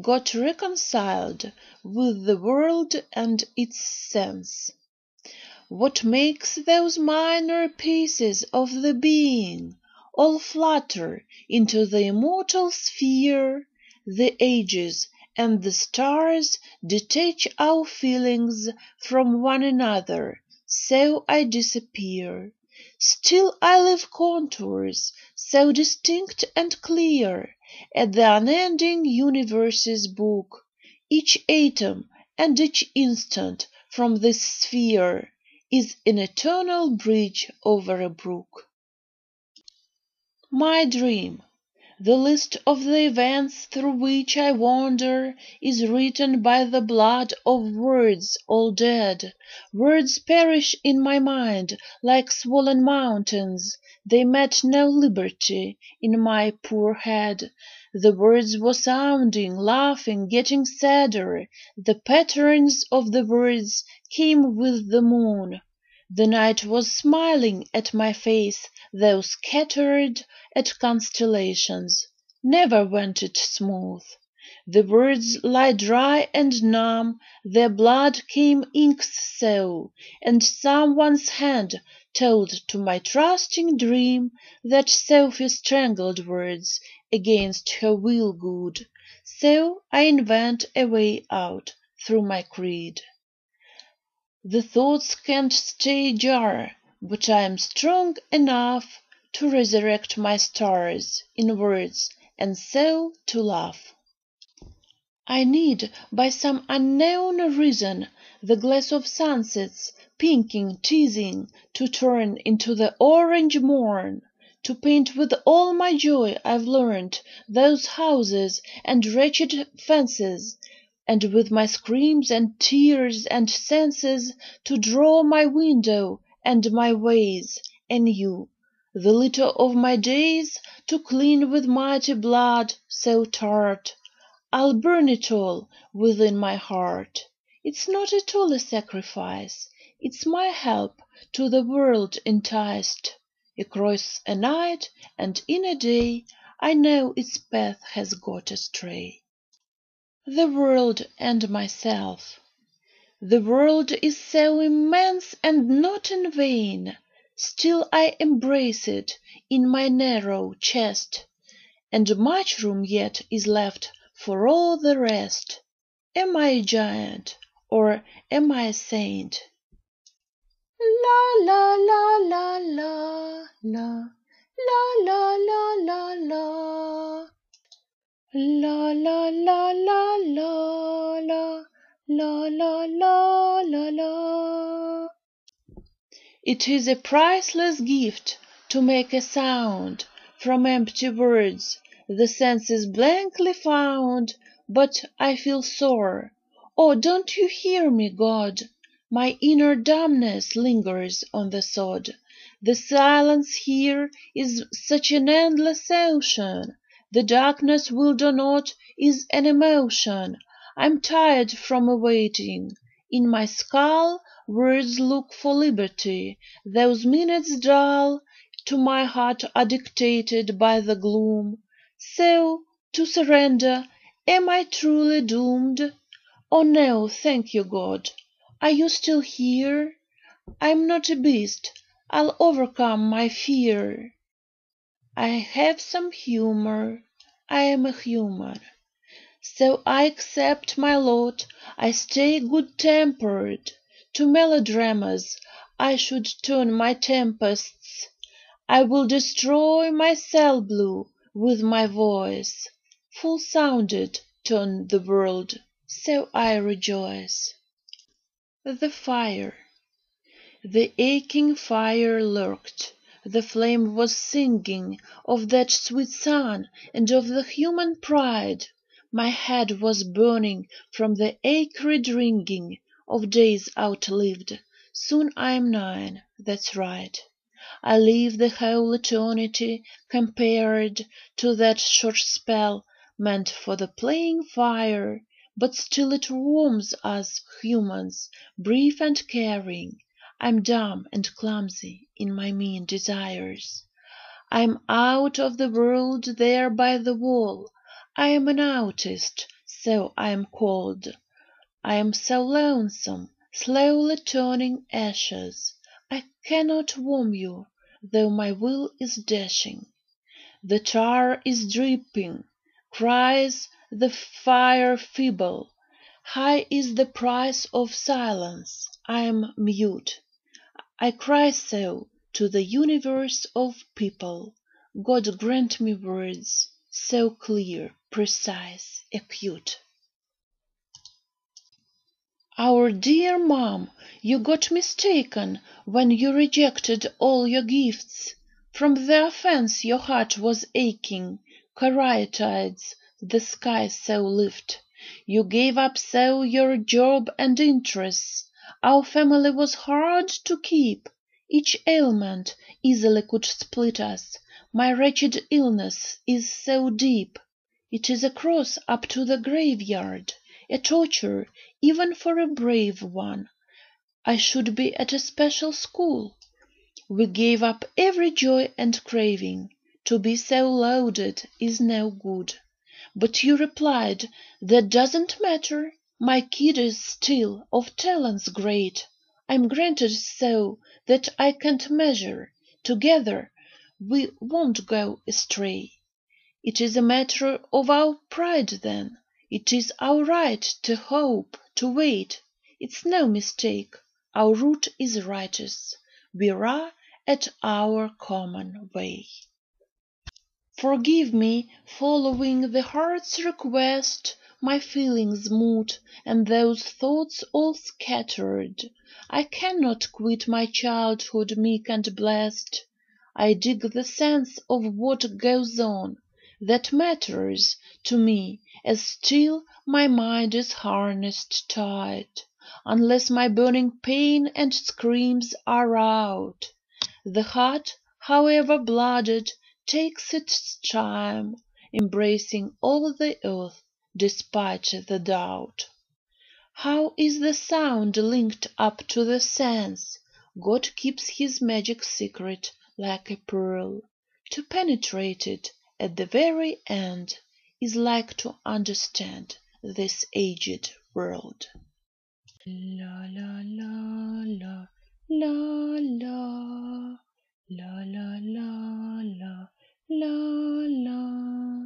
got reconciled with the world and its sense. What makes those minor pieces of the being All flutter into the immortal sphere, The ages and the stars detach our feelings From one another, so I disappear. Still I leave contours so distinct and clear At the unending universe's book, Each atom and each instant from this sphere Is an eternal bridge over a brook. My dream the list of the events through which I wander Is written by the blood of words all dead. Words perish in my mind like swollen mountains, They met no liberty in my poor head. The words were sounding, laughing, getting sadder, The patterns of the words came with the moon. The night was smiling at my face, though scattered At constellations, never went it smooth. The words lie dry and numb, their blood came inks so, And some one's hand told to my trusting dream That Sophie strangled words against her will good, So I invent a way out through my creed. The thoughts can't stay jar, but I am strong enough To resurrect my stars in words, and so to laugh. I need, by some unknown reason, the glass of sunsets, pinking, teasing, To turn into the orange morn, To paint with all my joy I've learned Those houses and wretched fences and with my screams and tears and senses To draw my window and my ways. Anew, The litter of my days to clean with mighty blood so tart, I'll burn it all within my heart. It's not at all a sacrifice, it's my help to the world enticed. Across a night and in a day I know its path has got astray the world and myself. The world is so immense and not in vain, still I embrace it in my narrow chest, And much room yet is left for all the rest. Am I a giant, or am I a saint? La la la la la la La la la la la La la la la la la la la la It is a priceless gift to make a sound From empty words, the senses blankly found, But I feel sore. Oh, don't you hear me, God? My inner dumbness lingers on the sod. The silence here is such an endless ocean the darkness will do not is an emotion I'm tired from awaiting. In my skull Words look for liberty. Those minutes dull To my heart are dictated by the gloom. So, to surrender, am I truly doomed? Oh no, thank you, God. Are you still here? I'm not a beast. I'll overcome my fear. I have some humour, I am a human. So I accept my lot, I stay good tempered. To melodramas I should turn my tempests. I will destroy my cell blue with my voice. Full sounded turn the world, so I rejoice. The fire. The aching fire lurked. The flame was singing Of that sweet sun and of the human pride. My head was burning from the acrid ringing of days outlived, soon I'm nine, that's right. I live the whole eternity compared to that short spell Meant for the playing fire, but still it warms us humans, brief and caring. I'm dumb and clumsy in my mean desires. I'm out of the world there by the wall. I am an autist, so I am called. I am so lonesome, slowly turning ashes. I cannot warm you, though my will is dashing. The tar is dripping, cries the fire feeble. High is the price of silence. I am mute. I cry so to the universe of people. God grant me words so clear, precise, acute. Our dear Mom, you got mistaken when you rejected all your gifts. From the offence your heart was aching, caryatides the sky so lift. You gave up so your job and interests. Our family was hard to keep. Each ailment easily could split us. My wretched illness is so deep. It is a cross up to the graveyard a torture even for a brave one. I should be at a special school. We gave up every joy and craving. To be so loaded is no good. But you replied, that doesn't matter. My kid is still of talents great. I'm granted so that I can't measure. Together we won't go astray. It is a matter of our pride then. It is our right to hope, to wait. It's no mistake. Our route is righteous. We're at our common way. Forgive me, following the heart's request, My feelings mute, and those thoughts all scattered. I cannot quit my childhood meek and blest. I dig the sense of what goes on that matters to me as still my mind is harnessed tight, unless my burning pain and screams are out. The heart, however blooded, takes its time, embracing all the earth despite the doubt. How is the sound linked up to the sense? God keeps his magic secret like a pearl. To penetrate it at the very end, is like to understand this aged world. La la la la la la la la la la la la